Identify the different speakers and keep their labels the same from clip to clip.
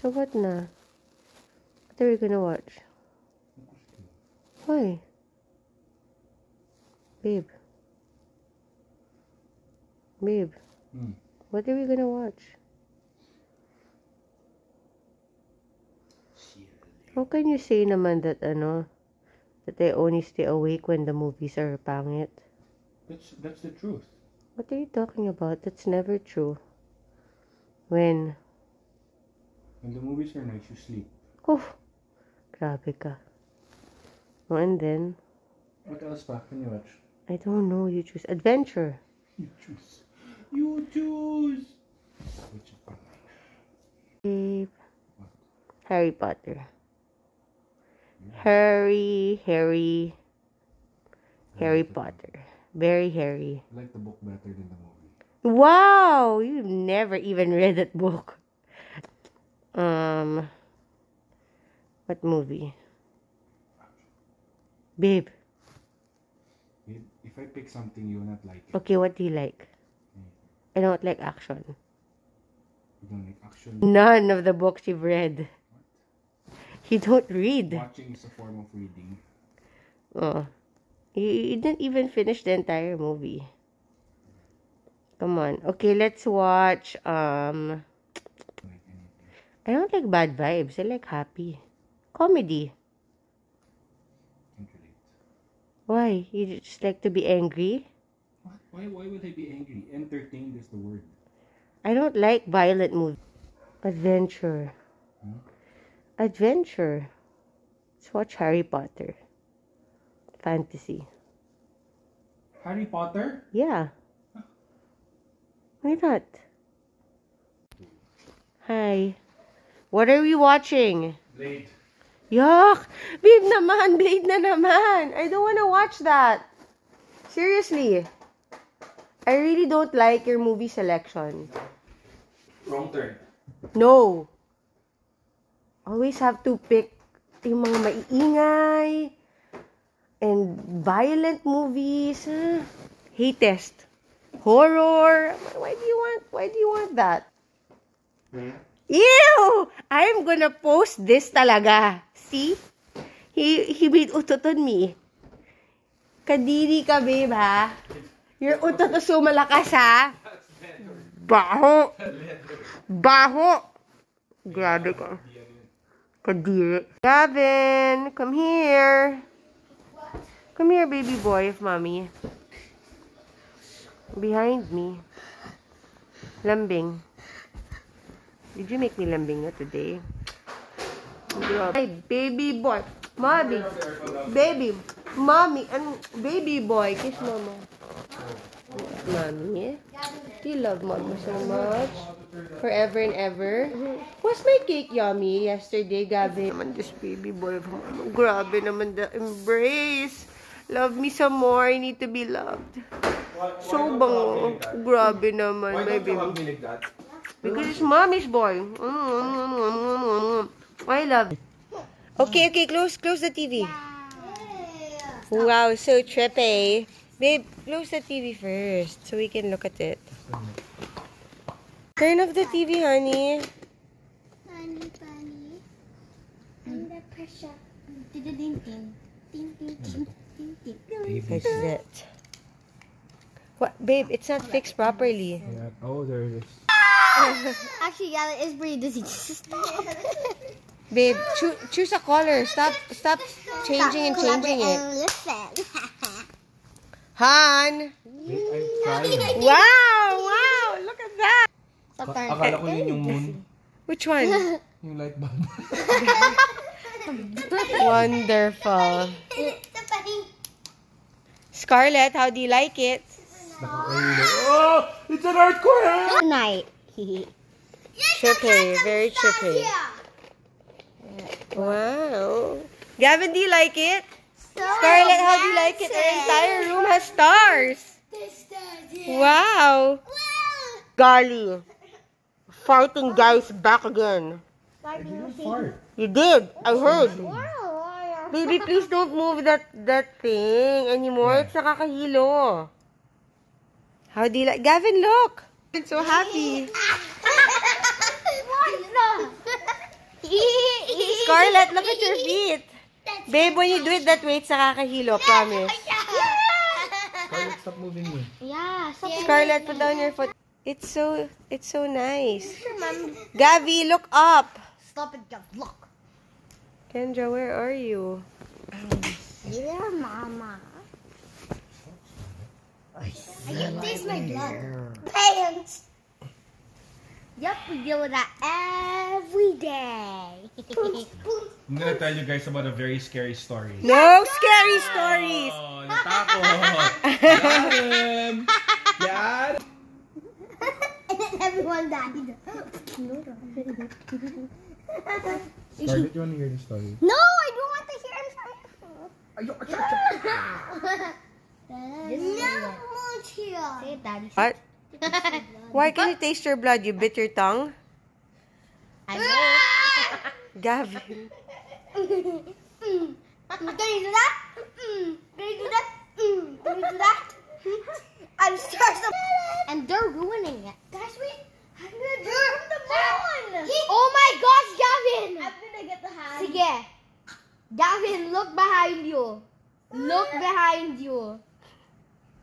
Speaker 1: So what now? What are we gonna watch? Why? Babe. Babe.
Speaker 2: Hmm.
Speaker 1: What are we gonna watch? How can you say naman that ano, that I only stay awake when the movies are pangit?
Speaker 2: That's that's the truth.
Speaker 1: What are you talking about? That's never true. When?
Speaker 2: When the movies are nice, you sleep.
Speaker 1: Oh, grabe ka. Oh, and then,
Speaker 2: What else pa can you watch?
Speaker 1: I don't know, you choose adventure.
Speaker 2: You choose. You choose. Which one?
Speaker 1: Harry Potter. Harry, Harry, Harry Potter. Very Harry.
Speaker 2: I like the book better than the movie.
Speaker 1: Wow, you've never even read that book. Um, what movie? Babe,
Speaker 2: If I pick something you will not like it.
Speaker 1: okay, what do you like? I don't like action.
Speaker 2: You don't like action.
Speaker 1: None of the books you've read. You don't read.
Speaker 2: Watching is a form of reading.
Speaker 1: Oh, you, you didn't even finish the entire movie. Come on. Okay, let's watch. Um. I don't like bad vibes. I like happy comedy. Why? You just like to be angry?
Speaker 2: What? Why why would I be angry? Entertained is the word.
Speaker 1: I don't like violent movies. Adventure.
Speaker 2: Hmm?
Speaker 1: Adventure. Let's watch Harry Potter. Fantasy.
Speaker 2: Harry Potter?
Speaker 1: Yeah. Why not? Hi. What are we watching?
Speaker 2: Blade.
Speaker 1: Yuck! Babe naman! Blade na naman! I don't wanna watch that. Seriously. I really don't like your movie selection.
Speaker 2: Wrong turn.
Speaker 1: No. Always have to pick yung mga maiingay and violent movies. Ah, hate test. Horror. Why do you want why do you want that? Ew! I'm gonna post this talaga. See? He, he made utot on me. Kadiri ka, babe, ha? Your utot is so malakas, ha? Baho! Baho! Grabe ka. Kadiri. Gavin, come here. Come here, baby boy of mommy. Behind me. Lambing. Did you make me lambing na today? Ay, baby boy. Mommy. Baby. Mommy. And baby boy. Kiss mama. Mommy. Do you love mama so much? Forever and ever? Was my cake yummy yesterday, Gabi? Naman this baby boy. Grabe naman the embrace. Love me some more. I need to be loved. So bango. Grabe naman, my baby.
Speaker 2: me like that?
Speaker 1: Because it's mommy's boy. I love it. Okay, okay, close close the TV. Wow, so trippy. Babe, close the TV first so we can look at it. Turn off the TV, honey.
Speaker 3: Funny, funny. Under pressure. Ding, ding, ding. Ding, ding, ding. Ding, ding.
Speaker 1: Fix it. What, babe? It's not fixed properly.
Speaker 2: Yeah. Oh, there it is.
Speaker 3: Actually, yeah, it is breed disease.
Speaker 1: Babe, choo choose a color. Stop, stop changing and changing it. Han.
Speaker 2: Wait, I'm.
Speaker 1: Wow, wow, look at that.
Speaker 2: Akala ko yun yung moon.
Speaker 1: Which one?
Speaker 2: Yung light bulb.
Speaker 1: Wonderful. Scarlett, how do you like it?
Speaker 2: Oh! It's an earthquake!
Speaker 3: Night.
Speaker 1: Trippy, very trippy. Wow. Gavin, do you like it? Scarlett, how do you like it? Our entire room has stars. Wow. Golly. Fighting guys back again.
Speaker 2: Fart.
Speaker 1: You did. I heard. Baby, please don't move that that thing anymore. It's a nakakahilo. How do you like? Gavin, look. I'm so happy. Scarlett, look at your feet. Babe, when you do it that way, it's nakakahilo, promise.
Speaker 2: Scarlett, stop moving me.
Speaker 3: Yeah, stop
Speaker 1: Scarlett, put down your foot. It's so, it's so nice. Gavi, look up.
Speaker 3: Stop it, just look.
Speaker 1: Kendra, where are you?
Speaker 3: Here, mama. It tastes my blood. Pants. Yep, we deal with that every day.
Speaker 2: I'm gonna tell you guys about a very scary story.
Speaker 1: No scary stories.
Speaker 2: Oh, natakot! Got him! Got him!
Speaker 3: and then everyone died.
Speaker 2: Scarlett, you wanna hear the story?
Speaker 3: no, I don't want to hear him No, won't you? Say it, Daddy.
Speaker 1: What? Why can you taste your blood? You bit your tongue?
Speaker 3: I know.
Speaker 1: Gavin.
Speaker 3: Can you do that? Can you do that? Mm. Can you do that? I'm stressed. And they're ruining it. Guys, wait. I'm gonna do it from the moon. Oh my gosh, Gavin. I'm gonna get the hand. Sige. Gavin, look behind you. Look behind you.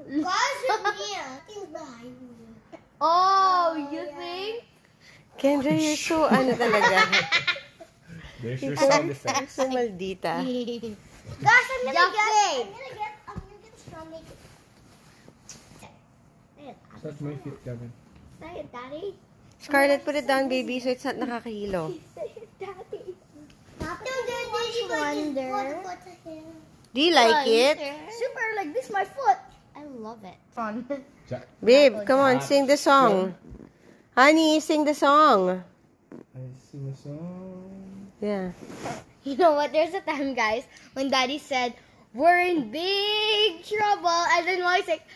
Speaker 3: Guys, things behind you. Oh, you think?
Speaker 1: Kendra, you're so ano talaga.
Speaker 2: There's your
Speaker 1: You're so,
Speaker 2: sound
Speaker 1: you're
Speaker 2: effect.
Speaker 1: so maldita.
Speaker 3: Gosh, I'm gonna get. I'm gonna get. I'm gonna get strong makeup. Say it,
Speaker 2: Touch my feet, Gavin.
Speaker 3: say it, Daddy.
Speaker 1: Scarlett, put it down, baby, so it's not nakakahilo.
Speaker 3: Say it, Daddy. Wonder.
Speaker 1: Do you like it?
Speaker 3: Super, like this, my foot. I love it. Fun.
Speaker 2: Jack.
Speaker 1: Babe, come on, sing the song. Honey, sing the song.
Speaker 2: I sing a song.
Speaker 1: Yeah.
Speaker 3: You know what? There's a time, guys, when Daddy said, "We're in big trouble," and then Mommy's like,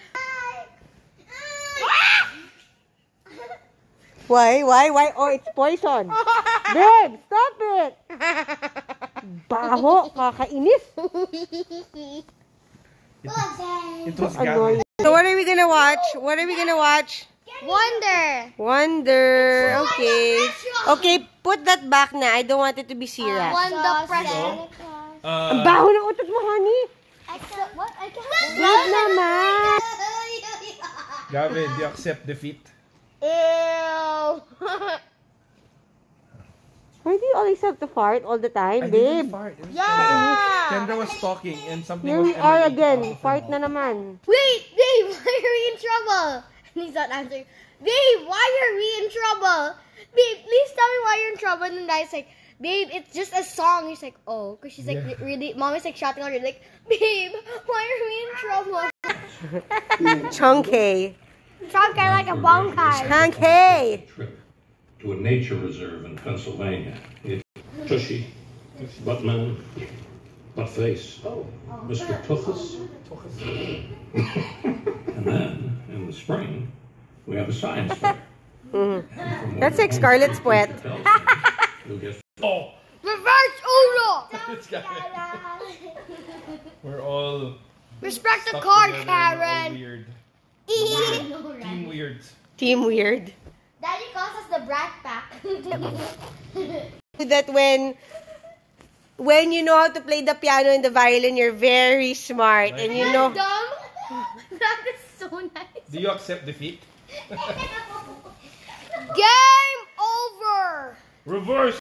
Speaker 1: Why? Why? Why? Oh, it's poison. Babe, stop it. Baho, kakainis.
Speaker 2: It was
Speaker 1: Annoying.
Speaker 2: Gavin.
Speaker 1: So what are we gonna watch? What are we gonna watch?
Speaker 3: Wonder.
Speaker 1: Wonder. Okay. Okay, put that back na. I don't want it to be syrup.
Speaker 3: Wonder present.
Speaker 1: Ang
Speaker 2: Uh,
Speaker 1: baho ng utot mo, honey.
Speaker 3: What? I can't.
Speaker 1: Babe naman.
Speaker 2: Gavin, do you accept defeat?
Speaker 3: Ew.
Speaker 1: Why do you always have to fart all the time,
Speaker 2: I
Speaker 1: babe?
Speaker 2: fart.
Speaker 3: Yeah.
Speaker 2: Kendra was talking and something
Speaker 1: Here we are again.
Speaker 2: out of her
Speaker 1: Fart na naman.
Speaker 3: Wait, babe, why are we in trouble? And he's not answering. Babe, why are we in trouble? Babe, please tell me why you're in trouble. And then Daddy's like, babe, it's just a song. He's like, oh, because she's like
Speaker 2: Yeah.
Speaker 3: really, mom is like shouting on her, like, babe, why are we in trouble?
Speaker 1: Chunky.
Speaker 3: Chunky like a bomb guy.
Speaker 1: Chunky.
Speaker 4: trip to a nature reserve in Pennsylvania. It's Tushy, Buttman, Buttface, oh. Mr. Tuchus. and then, in the spring, we have a science fair.
Speaker 1: Mm-hmm. That's like Scarlett's poet.
Speaker 4: You'll get
Speaker 2: Oh!
Speaker 3: Reverse Uno!
Speaker 2: We're all
Speaker 3: Respect the
Speaker 2: stuck
Speaker 3: car,
Speaker 2: together. We're all
Speaker 3: Karen.
Speaker 2: weird.
Speaker 3: Daddy
Speaker 2: Team weird.
Speaker 1: Team weird.
Speaker 3: Daddy calls us the brat pack.
Speaker 1: That when when you know how to play the piano and the violin, you're very smart. And you know
Speaker 3: dumb? that is so nice.
Speaker 2: Do you accept defeat?
Speaker 3: Game over!
Speaker 2: Reverse!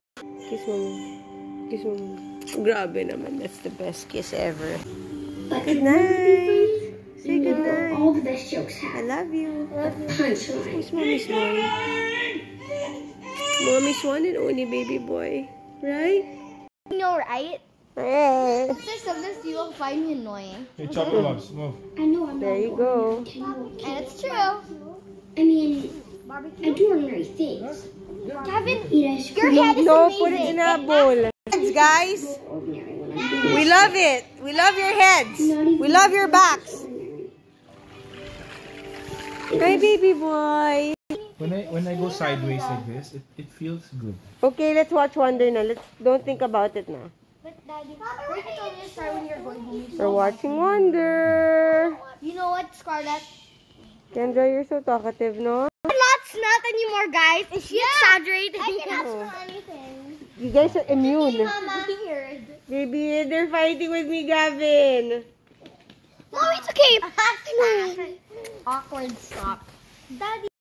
Speaker 1: Kiss mo. Kiss mo. Grabe naman. That's the best kiss ever. Good night. Say good night.
Speaker 5: All the best jokes have.
Speaker 1: I
Speaker 5: have
Speaker 1: love you.
Speaker 5: a punchline.
Speaker 1: Who's mommy's one? Mommy's one and only baby boy. Right?
Speaker 3: You know, right?
Speaker 1: Eh.
Speaker 3: There's sometimes people find me annoying.
Speaker 2: Hey, Choco Loves, move.
Speaker 5: I know I'm
Speaker 1: There
Speaker 5: not
Speaker 1: you go.
Speaker 3: And it's true.
Speaker 5: I mean, I do ordinary things.
Speaker 3: Kevin,
Speaker 5: Eat ice
Speaker 3: your head is
Speaker 1: No,
Speaker 3: amazing.
Speaker 1: put it in a bowl. Guys,
Speaker 5: Ordinary when I'm doing
Speaker 1: we love it. We love your heads. We love your backs.
Speaker 5: ordinary.
Speaker 1: Hi, baby boy.
Speaker 2: When I when I go sideways like this, it, it feels good.
Speaker 1: Okay, let's watch Wonder na. Let's don't think about it now.
Speaker 3: But Daddy, why you told me to start when you're going home?
Speaker 1: We're watching Wonder.
Speaker 3: You know what, Scarlett?
Speaker 1: Kendra, you're so talkative, no?
Speaker 3: Cannot smell anymore, guys. Is she exaggerating? I cannot
Speaker 1: Oh.
Speaker 3: smell anything.
Speaker 1: You guys are immune.
Speaker 3: Mama.
Speaker 1: Baby, they're fighting with me, Gavin.
Speaker 3: Mommy, it's okay. Awkward stop. Daddy.